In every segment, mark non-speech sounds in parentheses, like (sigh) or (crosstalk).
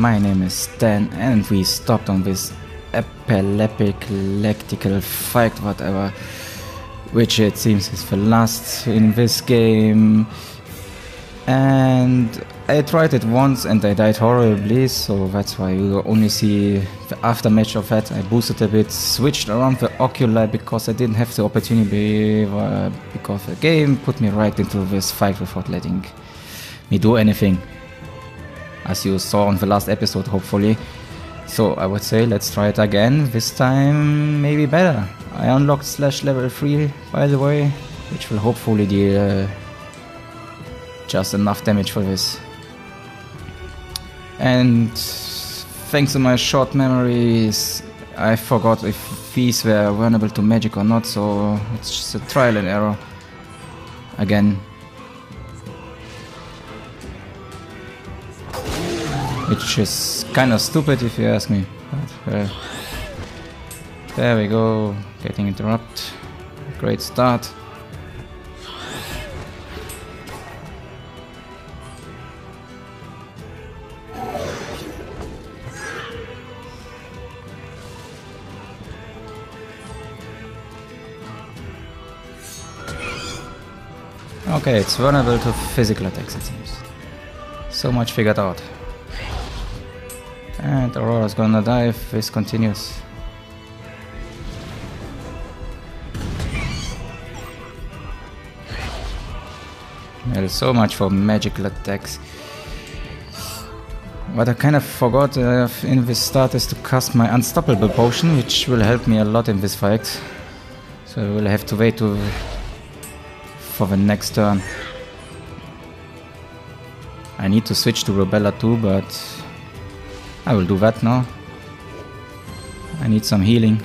My name is Stan and we stopped on this epileptic electrical fight whatever which it seems is the last in this game. And I tried it once and I died horribly so that's why you only see the aftermatch of that. I boosted a bit switched around the ocular because I didn't have the opportunity uh, because the game put me right into this fight without letting me do anything as you saw on the last episode hopefully so I would say let's try it again, this time maybe better. I unlocked slash level 3 by the way, which will hopefully deal uh, just enough damage for this. And thanks to my short memories, I forgot if these were vulnerable to magic or not, so it's just a trial and error. Again, Which is kind of stupid if you ask me. But, uh, there we go, getting interrupted. Great start. Okay, it's vulnerable to physical attacks it seems. So much figured out. And Aurora's gonna die if this continues. Well, so much for magical attacks. What I kind of forgot uh, in this start is to cast my Unstoppable potion, which will help me a lot in this fight. So I will have to wait to for the next turn. I need to switch to Rubella too, but I will do that now. I need some healing.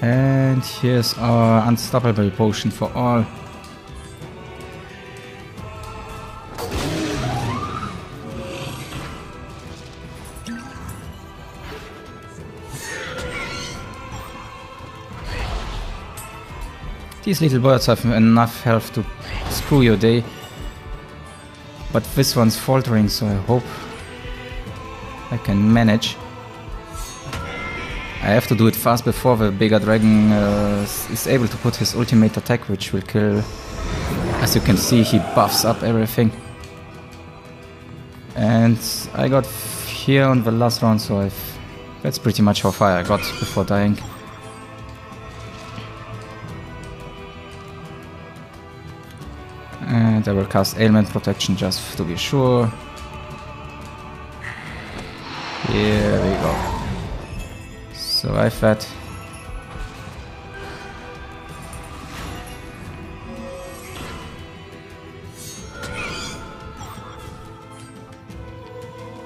And here's our unstoppable potion for all. These little birds have enough health to screw your day. But this one's faltering, so I hope I can manage. I have to do it fast before the bigger dragon uh, is able to put his ultimate attack, which will kill. As you can see, he buffs up everything. And I got here on the last round, so I've, that's pretty much how far I got before dying. And I will cast Ailment Protection just to be sure. Here we go. So I fed.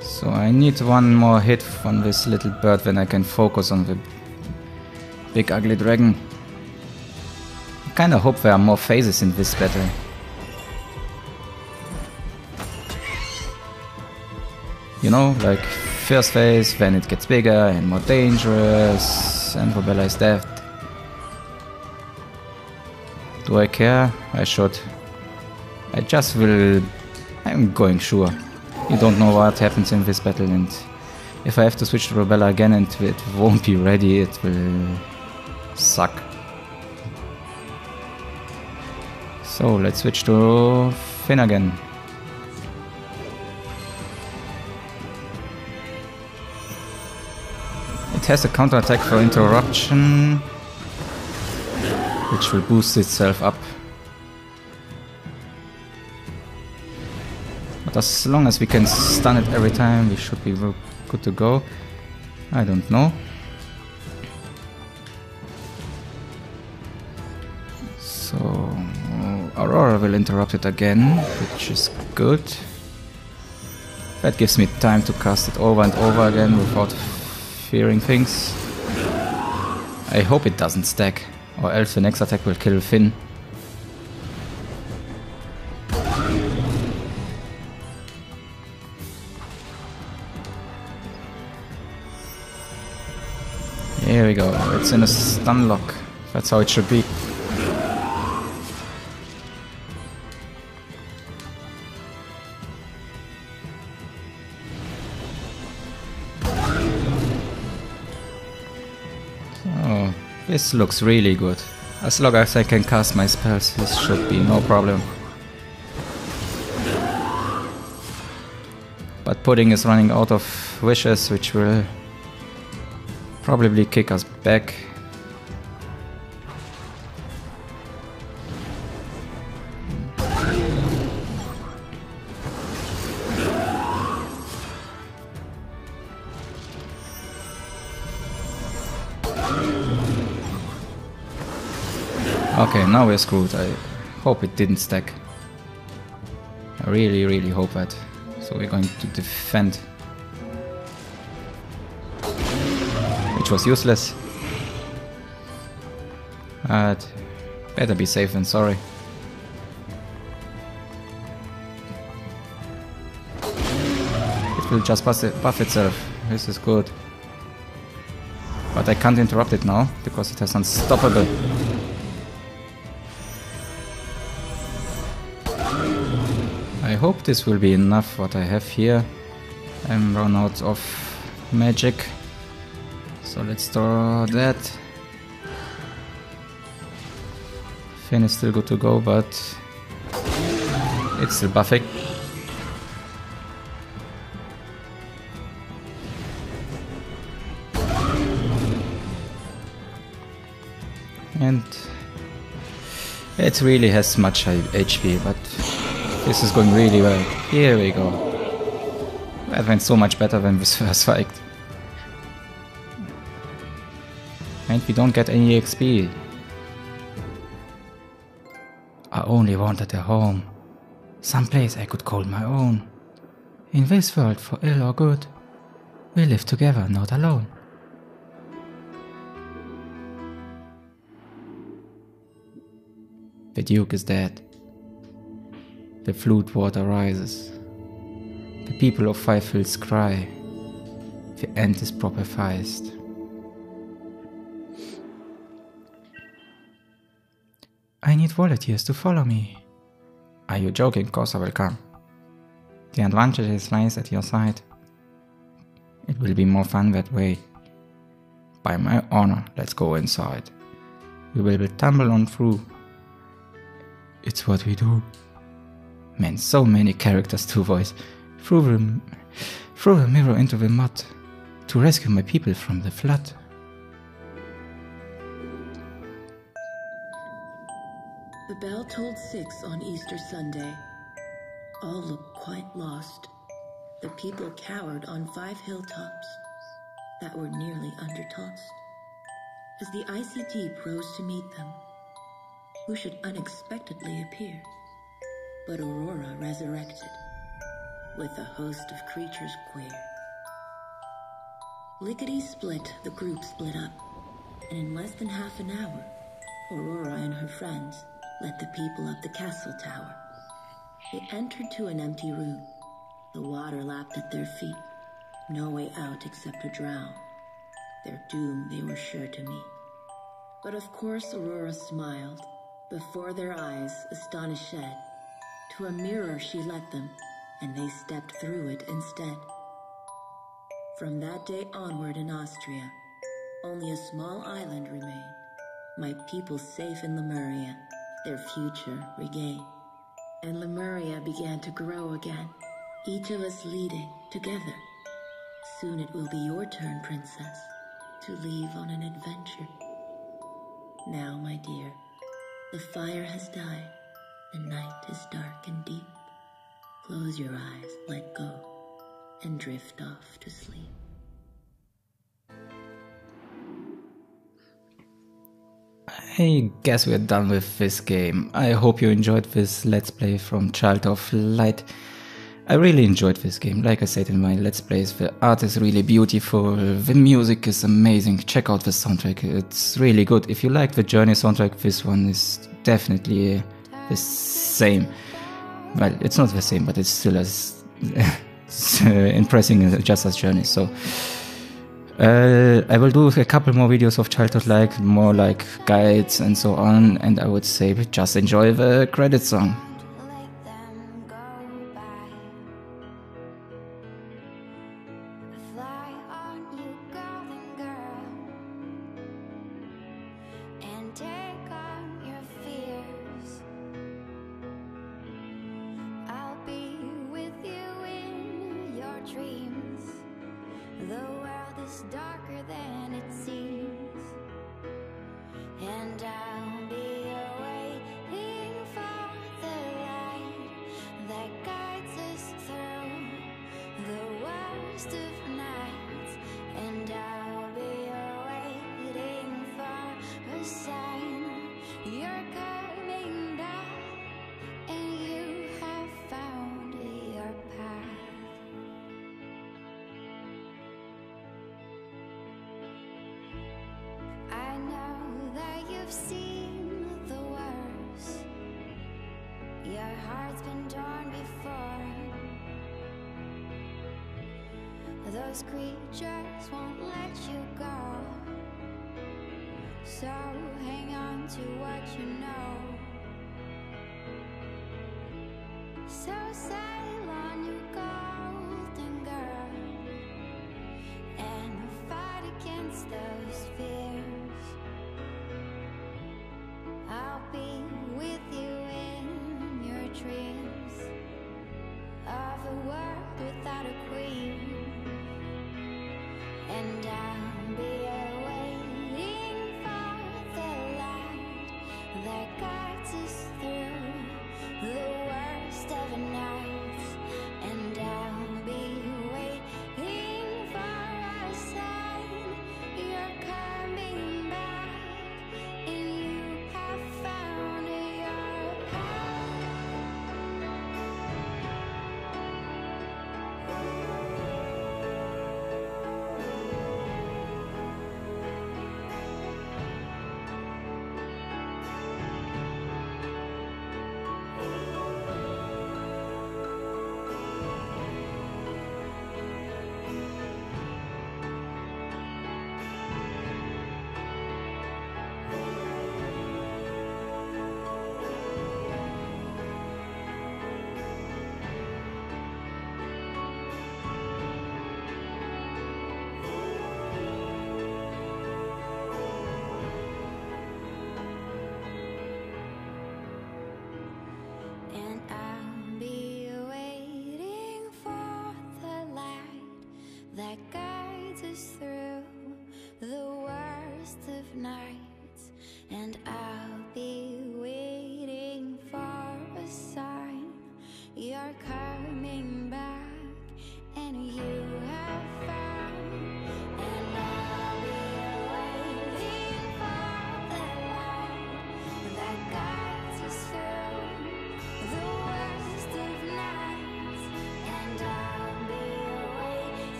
So I need one more hit from this little bird then I can focus on the big ugly dragon. I kinda hope there are more phases in this battle. You know, like first phase, then it gets bigger and more dangerous, and Rubella is dead. Do I care? I should. I just will... I'm going sure. You don't know what happens in this battle and if I have to switch to Rubella again and it won't be ready, it will suck. So let's switch to Finn has a counterattack for interruption, which will boost itself up. But as long as we can stun it every time, we should be good to go. I don't know. So Aurora will interrupt it again, which is good. That gives me time to cast it over and over again without fearing things. I hope it doesn't stack, or else the next attack will kill Finn. Here we go, it's in a stun lock. That's how it should be. This looks really good. As long as I can cast my spells, this should be no problem. But Pudding is running out of wishes, which will probably kick us back. Now we're screwed. I hope it didn't stack. I really, really hope that. So we're going to defend. Which was useless. But better be safe than sorry. It will just buff itself. This is good. But I can't interrupt it now because it has unstoppable. Hope this will be enough what I have here. I'm run out of magic. So let's draw that. Finn is still good to go, but it's still buffing. And it really has much HP, but this is going really well. Here we go. That went so much better than this (laughs) first fight. And we don't get any XP. I only wanted a home. Some place I could call my own. In this world, for ill or good, we live together, not alone. The Duke is dead. The flute water rises. The people of Five Hills cry. The end is prophesied. I need volunteers to follow me. Are you joking? Of course I will come. The advantage is lies at your side. It will be more fun that way. By my honor, let's go inside. We will tumble on through. It's what we do. Man, so many characters to voice. Throw the, throw a mirror into the mud to rescue my people from the flood. The bell tolled six on Easter Sunday. All looked quite lost. The people cowered on five hilltops that were nearly undertossed. As the icy deep rose to meet them, who should unexpectedly appear? But Aurora resurrected, with a host of creatures queer. Lickety split, the group split up, and in less than half an hour, Aurora and her friends led the people up the castle tower. They entered to an empty room. The water lapped at their feet, no way out except to drown. Their doom they were sure to meet. But of course Aurora smiled. Before their eyes, astonished shed, to a mirror she led them, and they stepped through it instead. From that day onward in Austria, only a small island remained. My people safe in Lemuria, their future regained. And Lemuria began to grow again, each of us leading together. Soon it will be your turn, princess, to leave on an adventure. Now, my dear, the fire has died. The night is dark and deep. Close your eyes, let go, and drift off to sleep. I guess we're done with this game. I hope you enjoyed this Let's Play from Child of Light. I really enjoyed this game. Like I said in my Let's Plays, the art is really beautiful, the music is amazing. Check out the soundtrack, it's really good. If you like the Journey soundtrack, this one is definitely the same. Well, it's not the same, but it's still as (laughs) impressing just as Journey. So uh, I will do a couple more videos of Child of Light more like guides and so on. And I would say just enjoy the credit song. have seen the worst. Your heart's been torn before. Those creatures won't let you go. So hang on to what you know.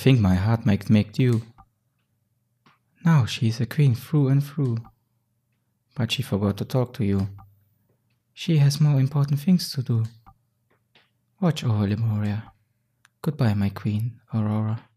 Think my heart might make do. Now she is a queen through and through. But she forgot to talk to you. She has more important things to do. Watch over Lemuria. Goodbye, my queen, Aurora.